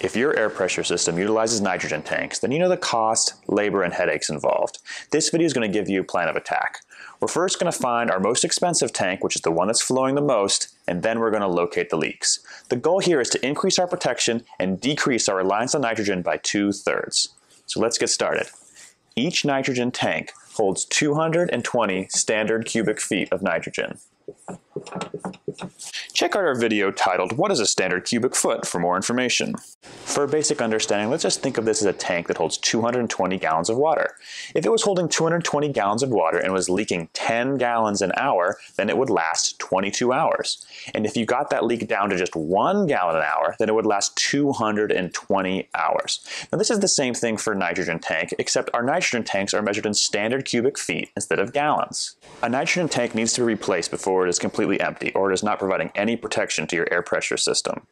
If your air pressure system utilizes nitrogen tanks, then you know the cost, labor, and headaches involved. This video is going to give you a plan of attack. We're first going to find our most expensive tank, which is the one that's flowing the most, and then we're going to locate the leaks. The goal here is to increase our protection and decrease our reliance on nitrogen by two-thirds. So let's get started. Each nitrogen tank holds 220 standard cubic feet of nitrogen. Check out our video titled, What is a Standard Cubic Foot for more information. For a basic understanding, let's just think of this as a tank that holds 220 gallons of water. If it was holding 220 gallons of water and was leaking 10 gallons an hour, then it would last 22 hours. And if you got that leak down to just one gallon an hour, then it would last 220 hours. Now this is the same thing for a nitrogen tank, except our nitrogen tanks are measured in standard cubic feet instead of gallons. A nitrogen tank needs to be replaced before it is completely empty or it is not providing any protection to your air pressure system.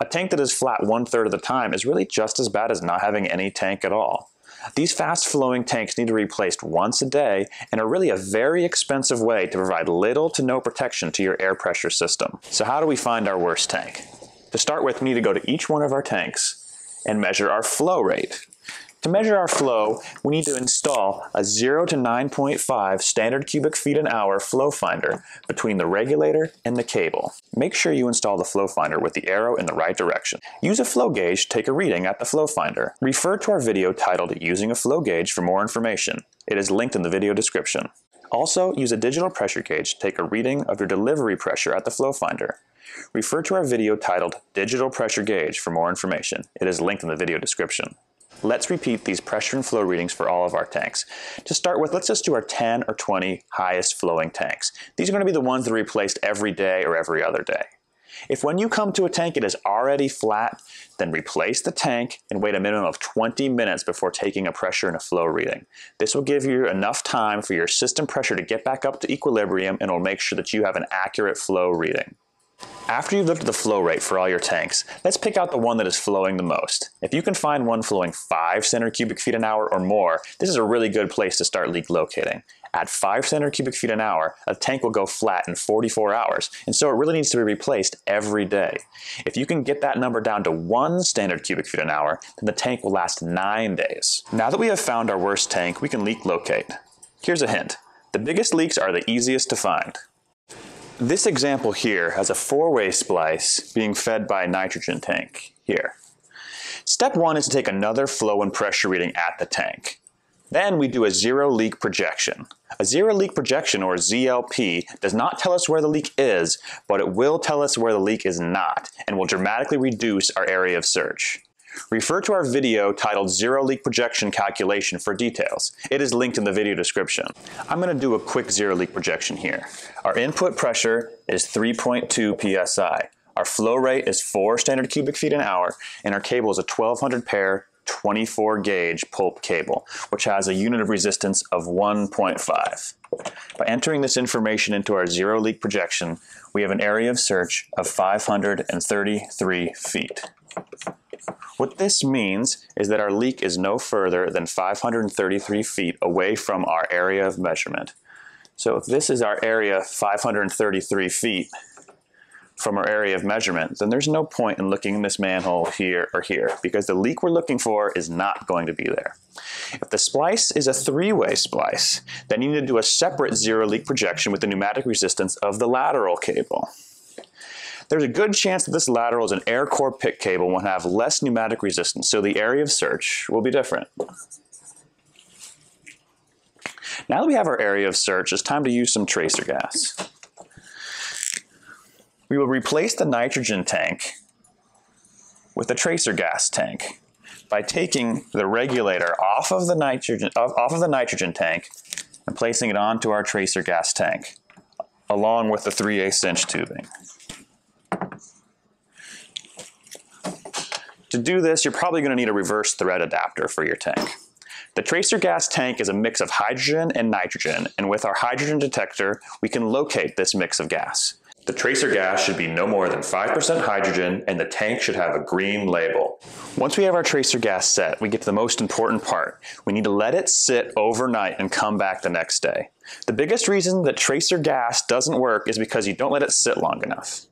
A tank that is flat one third of the time is really just as bad as not having any tank at all. These fast flowing tanks need to be replaced once a day and are really a very expensive way to provide little to no protection to your air pressure system. So how do we find our worst tank? To start with, we need to go to each one of our tanks and measure our flow rate. To measure our flow, we need to install a 0 to 9.5 standard cubic feet an hour flow finder between the regulator and the cable. Make sure you install the flow finder with the arrow in the right direction. Use a flow gauge to take a reading at the flow finder. Refer to our video titled Using a Flow Gauge for more information. It is linked in the video description. Also, use a digital pressure gauge to take a reading of your delivery pressure at the flow finder. Refer to our video titled Digital Pressure Gauge for more information. It is linked in the video description. Let's repeat these pressure and flow readings for all of our tanks. To start with, let's just do our 10 or 20 highest flowing tanks. These are going to be the ones that are replaced every day or every other day. If when you come to a tank it is already flat, then replace the tank and wait a minimum of 20 minutes before taking a pressure and a flow reading. This will give you enough time for your system pressure to get back up to equilibrium and will make sure that you have an accurate flow reading. After you've looked at the flow rate for all your tanks, let's pick out the one that is flowing the most. If you can find one flowing 5 standard cubic feet an hour or more, this is a really good place to start leak locating. At 5 standard cubic feet an hour, a tank will go flat in 44 hours, and so it really needs to be replaced every day. If you can get that number down to 1 standard cubic feet an hour, then the tank will last 9 days. Now that we have found our worst tank, we can leak locate. Here's a hint. The biggest leaks are the easiest to find. This example here has a four-way splice being fed by a nitrogen tank here. Step one is to take another flow and pressure reading at the tank. Then we do a zero leak projection. A zero leak projection, or ZLP, does not tell us where the leak is, but it will tell us where the leak is not, and will dramatically reduce our area of search. Refer to our video titled Zero Leak Projection Calculation for details. It is linked in the video description. I'm going to do a quick zero leak projection here. Our input pressure is 3.2 psi. Our flow rate is 4 standard cubic feet an hour, and our cable is a 1200 pair 24 gauge pulp cable, which has a unit of resistance of 1.5. By entering this information into our zero leak projection, we have an area of search of 533 feet. What this means is that our leak is no further than 533 feet away from our area of measurement. So if this is our area 533 feet from our area of measurement, then there's no point in looking in this manhole here or here because the leak we're looking for is not going to be there. If the splice is a three-way splice, then you need to do a separate zero leak projection with the pneumatic resistance of the lateral cable. There's a good chance that this lateral is an air core PIC cable and will have less pneumatic resistance, so the area of search will be different. Now that we have our area of search, it's time to use some tracer gas. We will replace the nitrogen tank with a tracer gas tank by taking the regulator off of the nitrogen off of the nitrogen tank and placing it onto our tracer gas tank along with the 3 8 inch tubing. To do this, you're probably going to need a reverse thread adapter for your tank. The tracer gas tank is a mix of hydrogen and nitrogen, and with our hydrogen detector, we can locate this mix of gas. The tracer gas should be no more than 5% hydrogen, and the tank should have a green label. Once we have our tracer gas set, we get to the most important part. We need to let it sit overnight and come back the next day. The biggest reason that tracer gas doesn't work is because you don't let it sit long enough.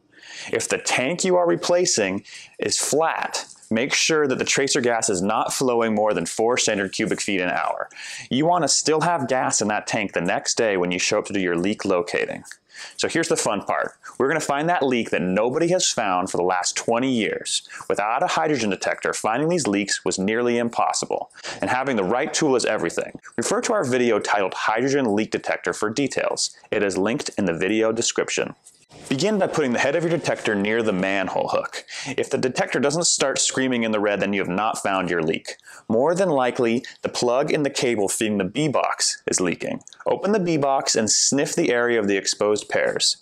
If the tank you are replacing is flat, make sure that the tracer gas is not flowing more than 4 standard cubic feet an hour. You want to still have gas in that tank the next day when you show up to do your leak locating. So here's the fun part. We're going to find that leak that nobody has found for the last 20 years. Without a hydrogen detector, finding these leaks was nearly impossible. And having the right tool is everything. Refer to our video titled Hydrogen Leak Detector for details. It is linked in the video description. Begin by putting the head of your detector near the manhole hook. If the detector doesn't start screaming in the red, then you have not found your leak. More than likely, the plug in the cable feeding the B-box is leaking. Open the B-box and sniff the area of the exposed pairs.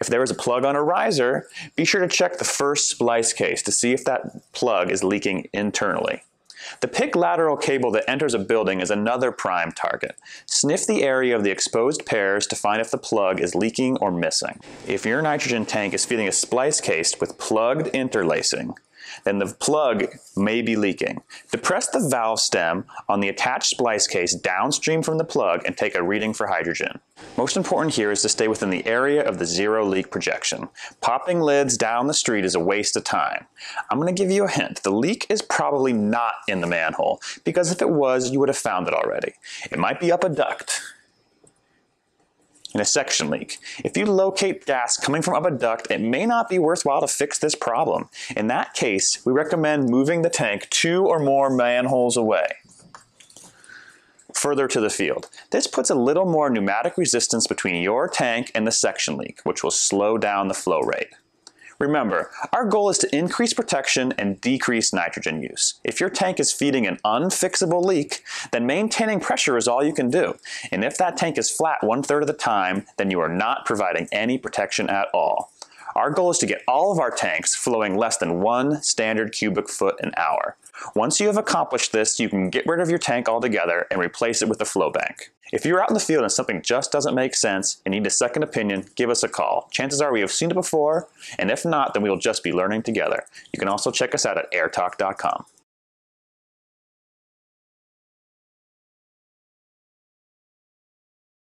If there is a plug on a riser, be sure to check the first splice case to see if that plug is leaking internally. The PIC lateral cable that enters a building is another prime target. Sniff the area of the exposed pairs to find if the plug is leaking or missing. If your nitrogen tank is feeding a splice case with plugged interlacing, then the plug may be leaking. Depress the valve stem on the attached splice case downstream from the plug and take a reading for hydrogen. Most important here is to stay within the area of the zero leak projection. Popping lids down the street is a waste of time. I'm going to give you a hint. The leak is probably not in the manhole because if it was, you would have found it already. It might be up a duct in a section leak. If you locate gas coming from up a duct, it may not be worthwhile to fix this problem. In that case, we recommend moving the tank two or more manholes away further to the field. This puts a little more pneumatic resistance between your tank and the section leak, which will slow down the flow rate. Remember, our goal is to increase protection and decrease nitrogen use. If your tank is feeding an unfixable leak, then maintaining pressure is all you can do. And if that tank is flat one third of the time, then you are not providing any protection at all. Our goal is to get all of our tanks flowing less than one standard cubic foot an hour. Once you have accomplished this, you can get rid of your tank altogether and replace it with a flow bank. If you're out in the field and something just doesn't make sense and need a second opinion, give us a call. Chances are we have seen it before, and if not, then we will just be learning together. You can also check us out at airtalk.com.